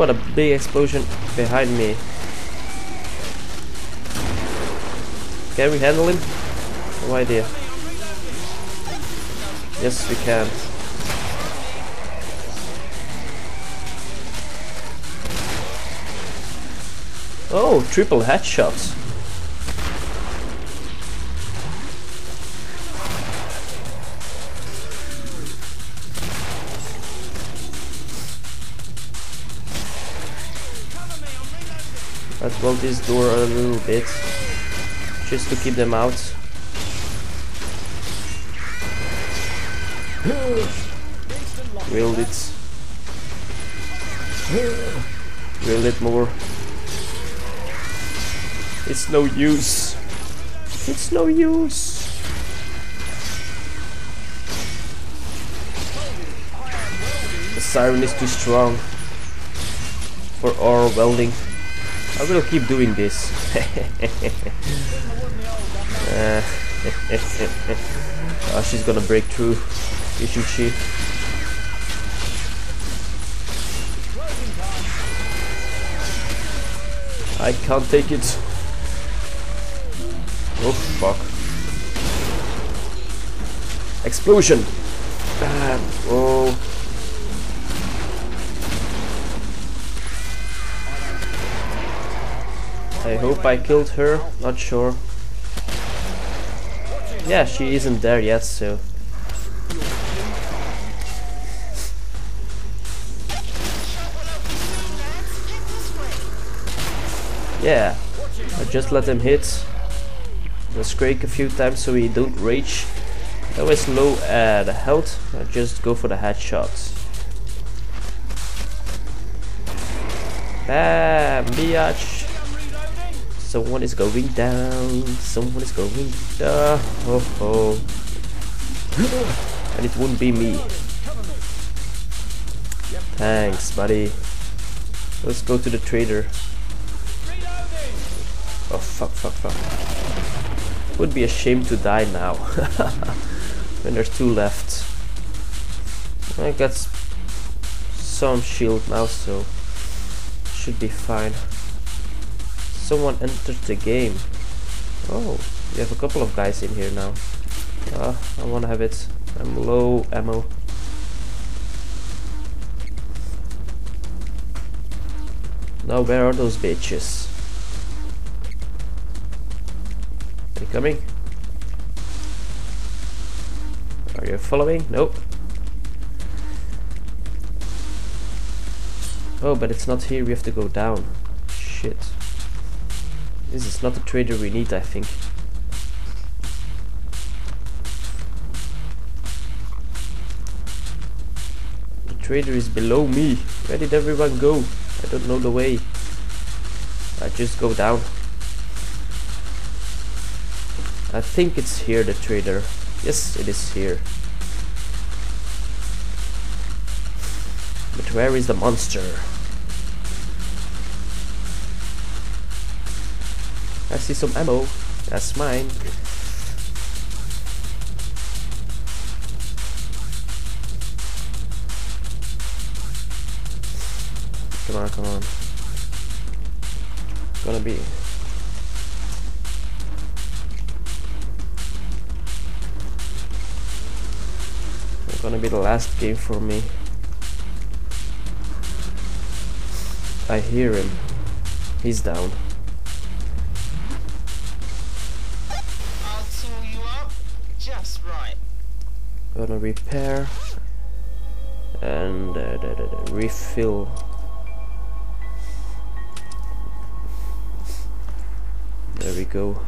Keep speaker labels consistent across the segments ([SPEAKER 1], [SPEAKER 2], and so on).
[SPEAKER 1] What a big explosion behind me. Can we handle him? No idea. Yes, we can. Oh, triple headshots. Let's block this door a little bit, just to keep them out. Wield it. Wield it more. It's no use. It's no use. The siren is too strong for our welding. I will keep doing this. uh, oh, she's gonna break through, isn't she? I can't take it. Oh fuck. Explosion! Bam! Oh. I hope I killed her, not sure. Yeah, she isn't there yet, so... Yeah, I just let him hit the Scrake a few times so he don't rage. Always low uh, the health, I just go for the headshots. Bam, biatch. Someone is going down. Someone is going down. Oh, oh. and it wouldn't be me. Thanks, buddy. Let's go to the trader. Oh, fuck, fuck, fuck. Would be a shame to die now. when there's two left. I got some shield now, so should be fine someone entered the game. Oh, we have a couple of guys in here now. Uh, I wanna have it. I'm low ammo. Now where are those bitches? You coming? Are you following? Nope. Oh, but it's not here, we have to go down. Shit. This is not the trader we need, I think. The trader is below me. Where did everyone go? I don't know the way. I just go down. I think it's here, the trader. Yes, it is here. But where is the monster? I see some ammo. That's mine. Come on, come on. Gonna be gonna be the last game for me. I hear him. He's down. Gonna repair and uh, da, da, da, refill. There we go.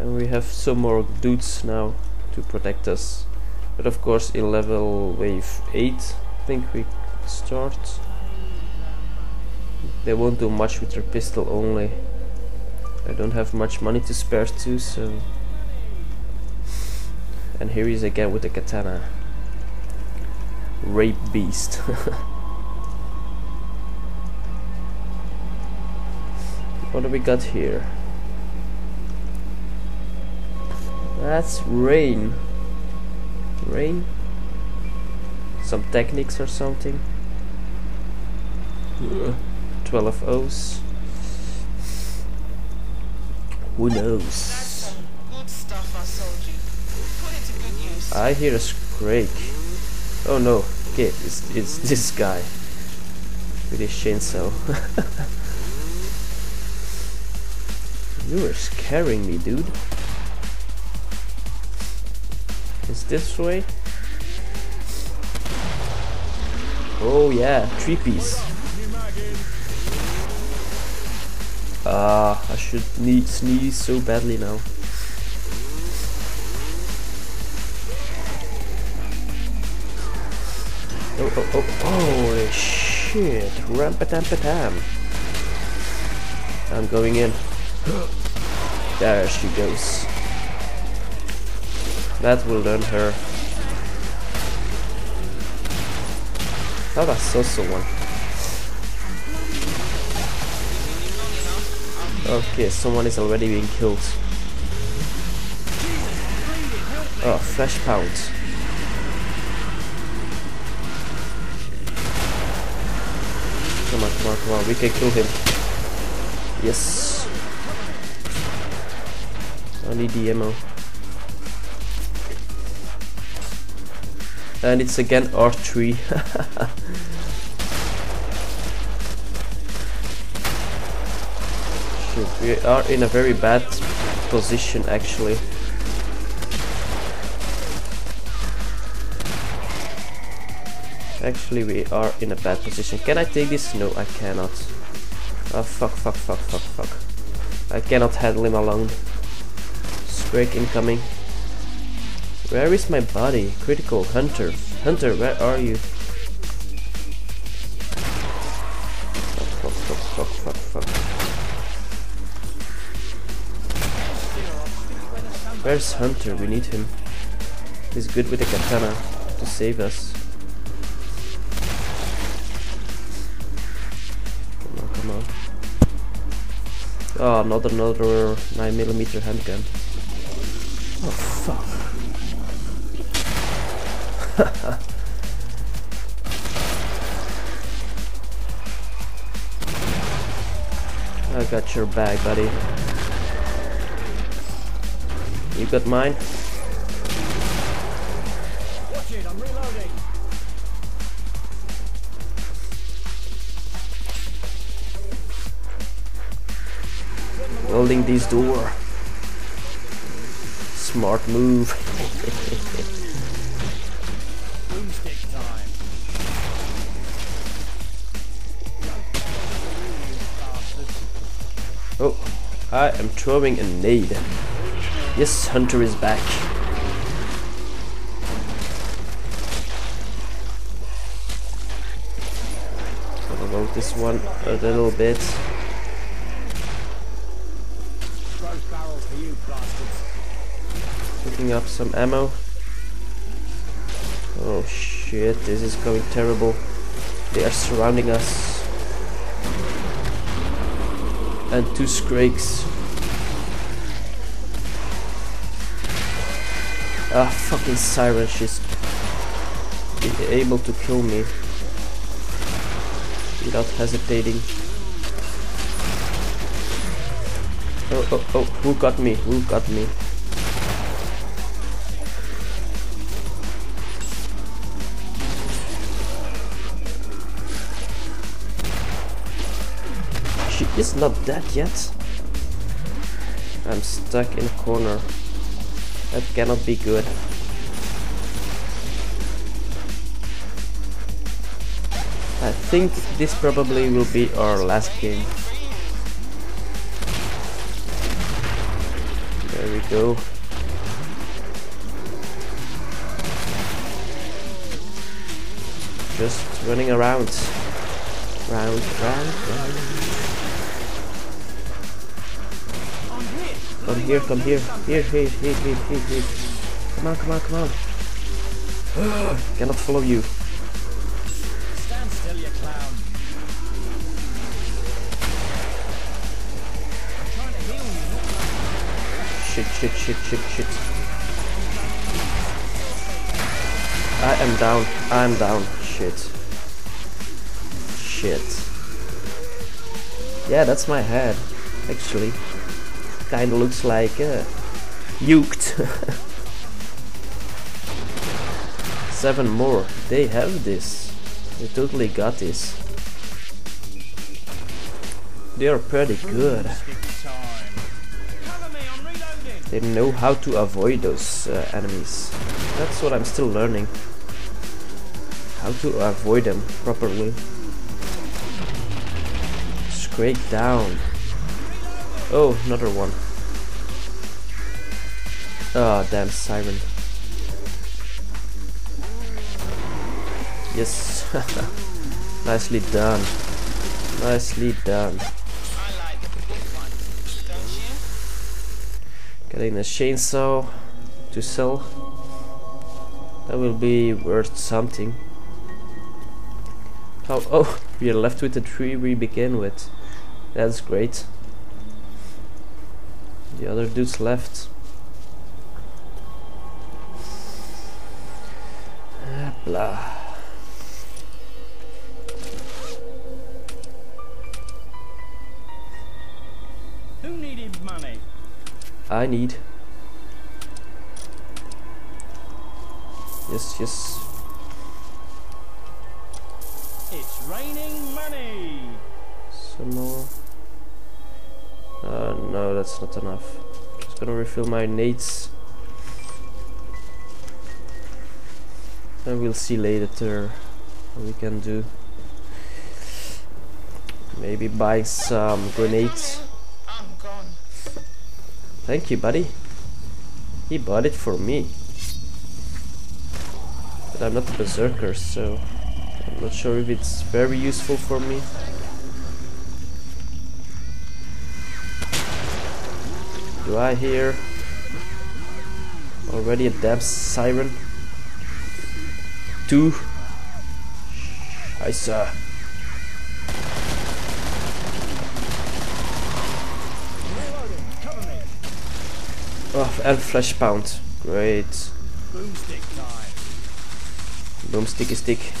[SPEAKER 1] And we have some more dudes now to protect us. But of course in level wave 8 I think we start. They won't do much with their pistol only. I don't have much money to spare too so and here he is again with the katana. Rape beast. what do we got here? That's rain. Rain? Some techniques or something? Uh, 12 O's. Who knows?
[SPEAKER 2] I
[SPEAKER 1] hear a scrake. Oh no, okay, it's, it's this guy. With his chainsaw. you are scaring me, dude. Is this way? Oh yeah, three piece. Ah, I should need sneeze so badly now. Oh, oh, oh, holy shit. Rampatam I'm going in. there she goes. That will learn her. Thought I saw someone. Okay, someone is already being killed. Oh, flesh pound. Come on, come on, come on, we can kill him. Yes. I need the ammo. And it's again R3. Shit, we are in a very bad position actually. Actually, we are in a bad position. Can I take this? No, I cannot. Oh, fuck, fuck, fuck, fuck, fuck. I cannot handle him alone. Scrake incoming. Where is my body? Critical. Hunter. Hunter, where are you? Fuck, fuck, fuck, fuck, fuck, fuck. Where's Hunter? We need him. He's good with the katana to save us. Oh, another, another 9mm handgun. Oh, fuck. I got your bag, buddy. You got mine? This door. Smart move. Oh, I am throwing a nade. Yes, Hunter is back. Gonna load this one a little bit.
[SPEAKER 3] Growth barrel for you bastards.
[SPEAKER 1] Picking up some ammo. Oh shit, this is going terrible. They are surrounding us. And two Scrakes. Ah, fucking siren, she's able to kill me without hesitating. Oh, oh, oh, who got me? Who got me? She is not dead yet. I'm stuck in a corner. That cannot be good. I think this probably will be our last game. There we go. Just running around. Round, round, round. Come here, come here. Here, here, here, here, here, here. Come on, come on, come on. Cannot follow you.
[SPEAKER 3] Stand still, you clown. I'm trying to heal you, not
[SPEAKER 1] Shit, shit, shit, shit, shit. I am down. I am down. Shit. Shit. Yeah, that's my head. Actually, kinda looks like uh, uked. Seven more. They have this. They totally got this. They are pretty good. They know how to avoid those uh, enemies. That's what I'm still learning. How to avoid them properly. Scrake down. Oh, another one. Oh, damn siren. Yes. Nicely done. Nicely done. Getting a chainsaw to sell. That will be worth something. Oh, oh, we are left with the tree we began with. That's great. The other dude's left. Ah, blah.
[SPEAKER 3] Who needed money?
[SPEAKER 1] I need. Yes, yes.
[SPEAKER 3] It's raining money.
[SPEAKER 1] Some more. No, that's not enough. Just gonna refill my nades. And we'll see later what we can do. Maybe buy some grenades. Thank you, buddy. He bought it for me. But I'm not a berserker, so I'm not sure if it's very useful for me. Do I hear already a damn siren? Two.
[SPEAKER 3] I saw. Uh.
[SPEAKER 1] Oh, and flesh pound. Great.
[SPEAKER 3] Boomstick time.
[SPEAKER 1] Boom sticky stick.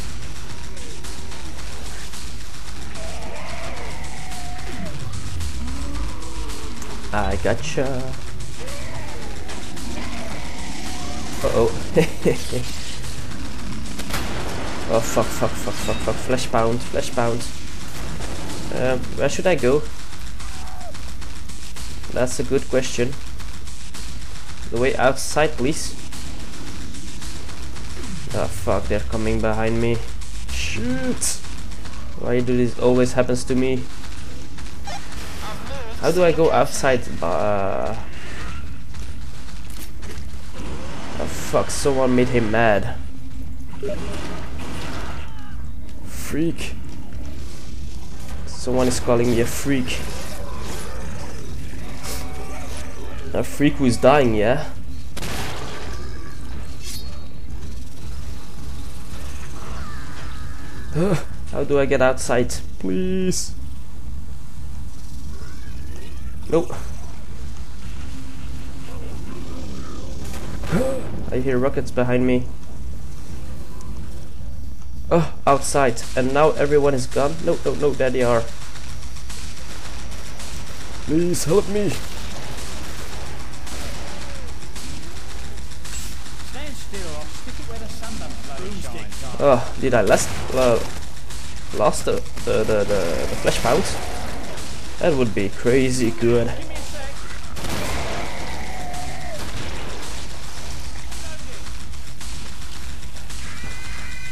[SPEAKER 1] I gotcha. Uh oh. oh fuck, fuck, fuck, fuck, fuck. Flesh pound, flesh pound. Um, where should I go? That's a good question. The way outside, please. Oh fuck, they're coming behind me. Shoot! Why do this always happens to me? How do I go outside? Uh, oh fuck, someone made him mad. Freak. Someone is calling me a freak. A freak who's dying, yeah? How do I get outside? Please. Nope. I hear rockets behind me. Oh, outside. And now everyone is gone? No, no, no, there they are. Please help me.
[SPEAKER 3] Stand still. I'll stick it where the sun don't flow shines.
[SPEAKER 1] Oh, did I last uh, lost the the, the the the flesh pound? That would be crazy good.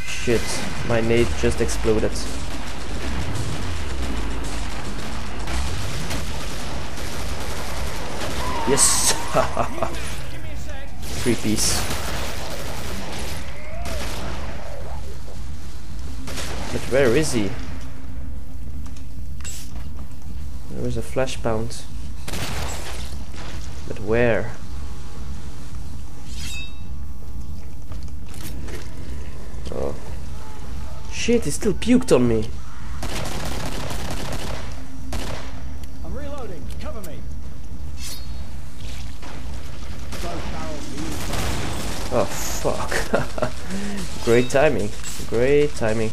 [SPEAKER 1] Shit, my nade just exploded. Yes! Three piece. But where is he? There is a flesh pound. But where? Oh. Shit, he still puked on me.
[SPEAKER 3] I'm reloading. Cover me. Both barrels for you.
[SPEAKER 1] Oh fuck. Great timing. Great timing.